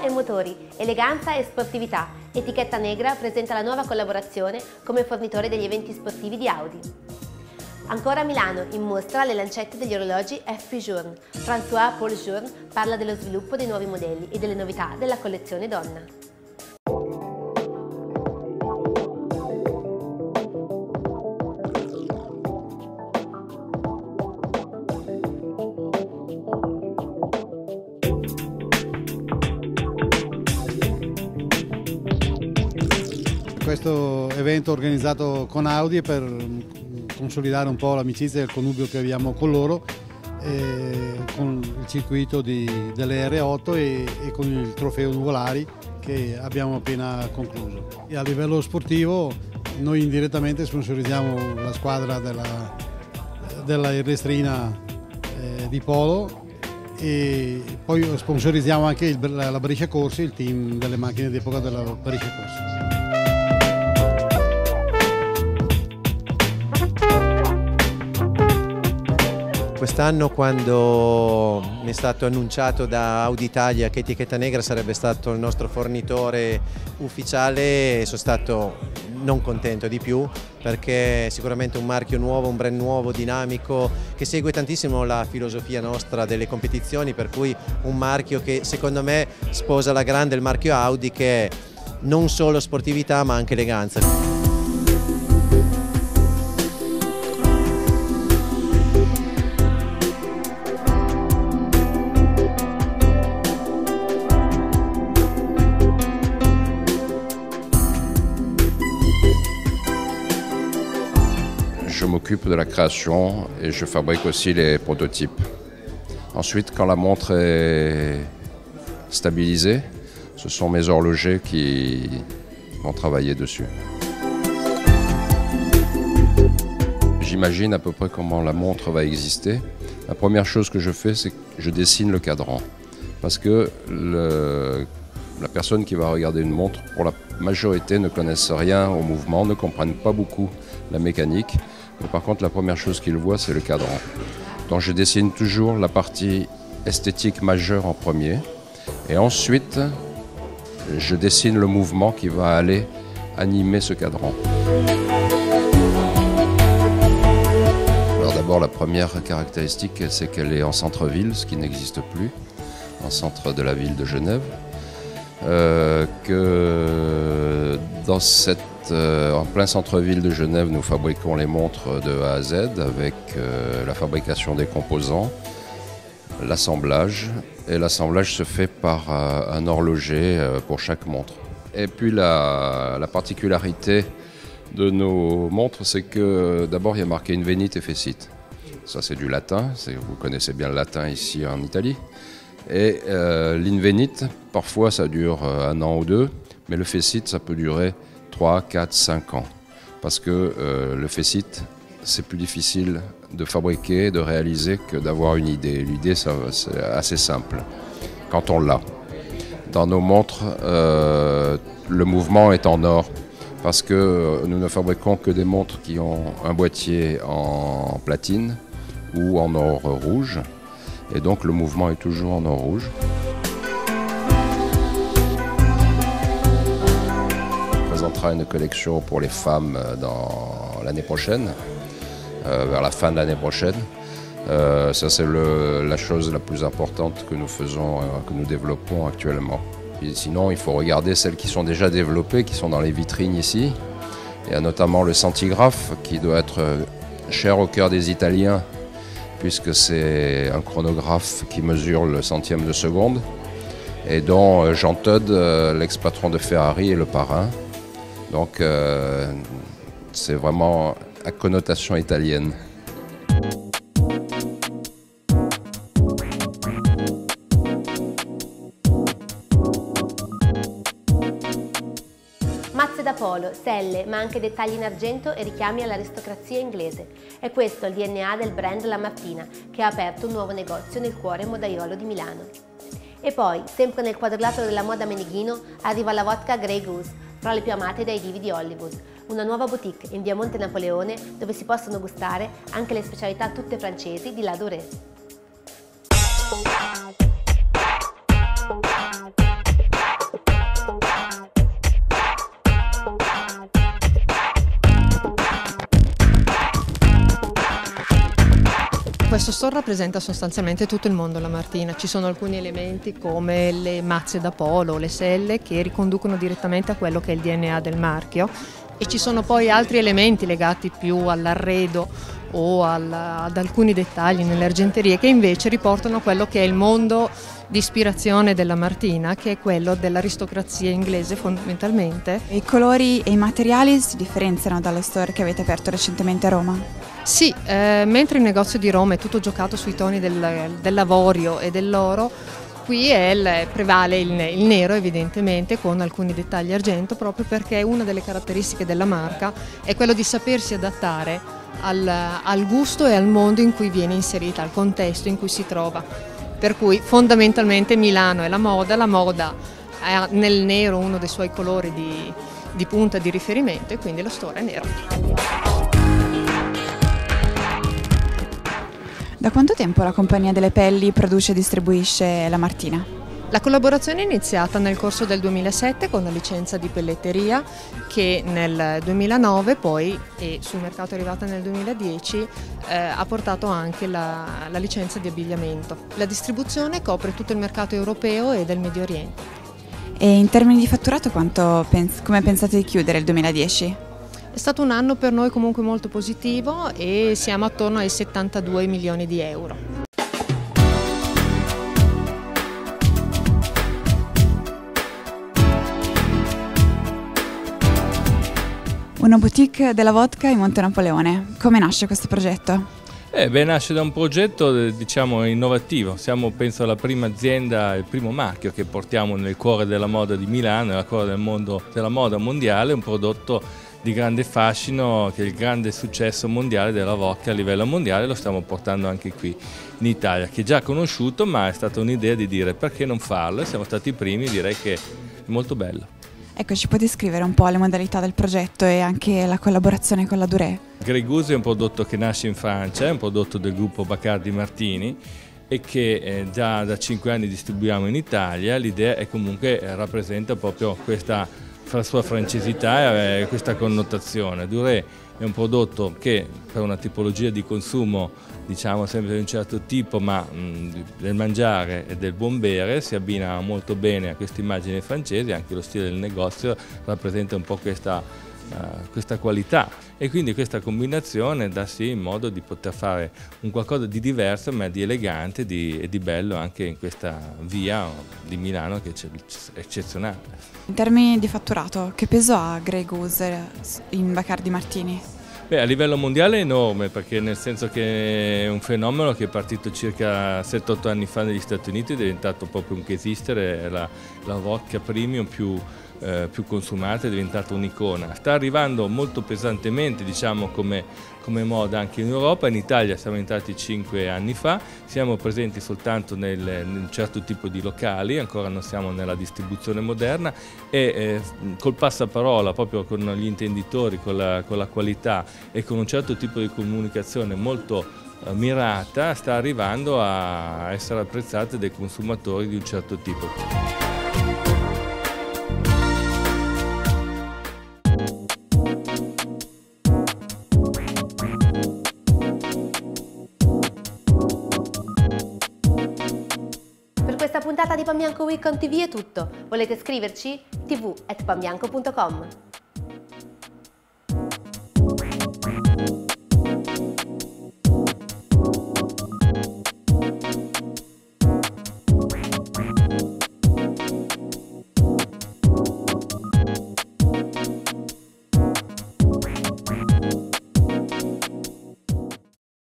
E motori, eleganza e sportività. Etichetta Negra presenta la nuova collaborazione come fornitore degli eventi sportivi di Audi. Ancora a Milano, in mostra le lancette degli orologi F. Journe. François Paul Journe parla dello sviluppo dei nuovi modelli e delle novità della collezione donna. Questo evento organizzato con Audi per consolidare un po' l'amicizia e il connubio che abbiamo con loro con il circuito di, delle R8 e, e, con il trofeo Nuvolari che abbiamo appena concluso. E a livello sportivo noi indirettamente sponsorizziamo la squadra della, della Irrestrina eh, di Polo e poi sponsorizziamo anche il, la Brescia Corsi, il team delle macchine d'epoca della Brescia Corsi. Quest'anno quando mi è stato annunciato da Audi Italia che Etichetta Negra sarebbe stato il nostro fornitore ufficiale sono stato non contento di più perché è sicuramente un marchio nuovo, un brand nuovo, dinamico che segue tantissimo la filosofia nostra delle competizioni per cui un marchio che secondo me sposa la grande il marchio Audi che è non solo sportività ma anche eleganza. De la création et je fabrique aussi les prototypes. Ensuite, quand la montre est stabilisée, ce sont mes horlogers qui vont travailler dessus. J'imagine à peu près comment la montre va exister. La première chose que je fais, c'est que je dessine le cadran. Parce que la personne qui va regarder une montre, pour la majorité, ne connaissent rien au mouvement, ne comprennent pas beaucoup la mécanique. Par contre, la première chose qu'il voit, c'est le cadran. Donc je dessine toujours la partie esthétique majeure en premier. Et ensuite, je dessine le mouvement qui va aller animer ce cadran. Alors d'abord, la première caractéristique, c'est qu'elle est en centre-ville, ce qui n'existe plus, en centre de la ville de Genève. Euh, que dans cette euh, en plein centre-ville de Genève, nous fabriquons les montres de A à Z avec euh, la fabrication des composants, l'assemblage. Et l'assemblage se fait par euh, un horloger pour chaque montre. Et puis la, particularité de nos montres, c'est que d'abord il y a marqué une vénite et fécite. Ça c'est du latin, vous connaissez bien le latin ici en Italie. Et l'invénite, parfois ça dure un an ou deux, mais le fécite ça peut durer 3, 4, 5 ans. Parce que euh, le FECIT, c'est plus difficile de fabriquer, de réaliser que d'avoir une idée. L'idée, c'est assez simple quand on l'a. Dans nos montres, euh, le mouvement est en or parce que euh, nous ne fabriquons que des montres qui ont un boîtier en platine ou en or rouge. Et donc le mouvement est toujours en or rouge. Présentera une collection pour les femmes euh, dans l'année prochaine, euh, vers la fin de l'année prochaine. Euh, ça, c'est la chose la plus importante que nous faisons, que nous développons actuellement. sinon, il faut regarder celles qui sont déjà développées, qui sont dans les vitrines ici. Il y a notamment le centigraphe qui doit être cher au cœur des Italiens, puisque c'est un chronographe qui mesure le centième de seconde, et dont Jean Todd, l'ex-patron de Ferrari, est le parrain. Donc euh, c'est vraiment à connotation italienne. Mazze da polo, selle, ma anche dettagli in argento e richiami all'aristocrazia inglese. È questo il DNA del brand La Martina, che ha aperto un nuovo negozio nel cuore modaiolo di Milano. E poi, sempre nel quadrilatero della moda Meneghino, arriva la vodka Grey Goose, fra le più amate dai divi di Hollywood, una nuova boutique in via Monte Napoleone dove si possono gustare anche le specialità tutte francesi di La Doré. Questo store rappresenta sostanzialmente tutto il mondo La Martina, ci sono alcuni elementi come le mazze da polo, le selle che riconducono direttamente a quello che è il DNA del marchio e ci sono poi altri elementi legati più all'arredo o alla, ad alcuni dettagli nelle argenterie che invece riportano quello che è il mondo di ispirazione della Martina, che è quello dell'aristocrazia inglese fondamentalmente. I colori e i materiali si differenziano dallo store che avete aperto recentemente a Roma? Sì, eh, mentre il negozio di Roma è tutto giocato sui toni del, dell'avorio e dell'oro, qui il, prevale il, il, nero evidentemente con alcuni dettagli argento proprio perché una delle caratteristiche della marca è quello di sapersi adattare al, al gusto e al mondo in cui viene inserita, al contesto in cui si trova. Per cui fondamentalmente Milano è la moda, la moda ha nel nero uno dei suoi colori di, di punta di riferimento e quindi lo store è nero. Da quanto tempo la Compagnia delle Pelli produce e distribuisce la Martina? La collaborazione è iniziata nel corso del 2007 con la licenza di pelletteria che nel 2009 poi e sul mercato è arrivata nel 2010 eh, ha portato anche la, la licenza di abbigliamento. La distribuzione copre tutto il mercato europeo e del Medio Oriente. E in termini di fatturato come pensate di chiudere il 2010? È stato un anno per noi comunque molto positivo e siamo attorno ai 72 milioni di euro. Una boutique della vodka in Monte Napoleone. Come nasce questo progetto? Eh, beh, nasce da un progetto eh, diciamo, innovativo, siamo penso la prima azienda, il primo marchio che portiamo nel cuore della moda di Milano, nel cuore del mondo della moda mondiale, un prodotto di grande fascino che è il grande successo mondiale della vodka a livello mondiale lo stiamo portando anche qui in Italia che è già conosciuto ma è stata un'idea di dire perché non farlo e siamo stati i primi direi che è molto bello. Ecco, ci puoi descrivere un po' le modalità del progetto e anche la collaborazione con la Duré? Grey Goose è un prodotto che nasce in Francia, è un prodotto del gruppo Bacardi Martini e che eh, già da 5 anni distribuiamo in Italia. L'idea è comunque eh, rappresenta proprio questa la sua francesità e questa connotazione. Duré è un prodotto che per una tipologia di consumo diciamo sempre di un certo tipo ma mh, del mangiare e del buon bere si abbina molto bene a questa immagine francese, anche lo stile del negozio rappresenta un po' questa uh, questa qualità e quindi questa combinazione dà sì in modo di poter fare un qualcosa di diverso ma di elegante di, e di bello anche in questa via di Milano che è eccezionale. In termini di fatturato, che peso ha Grey Goose in Bacardi Martini? Beh, a livello mondiale è enorme perché nel senso che è un fenomeno che è partito circa 7-8 anni fa negli Stati Uniti, è diventato proprio un che esistere, è la, la vodka premium più eh, più consumata, è diventata un'icona. Sta arrivando molto pesantemente diciamo, come, come, moda anche in Europa, in Italia siamo entrati 5 anni fa, siamo presenti soltanto nel, un certo tipo di locali, ancora non siamo nella distribuzione moderna e eh, col passaparola, proprio con gli intenditori, con la, con la qualità e con un certo tipo di comunicazione molto eh, mirata sta arrivando a essere apprezzata dai consumatori di un certo tipo. Questa puntata di Pambianco Week on TV è tutto. Volete scriverci? tv at pambianco.com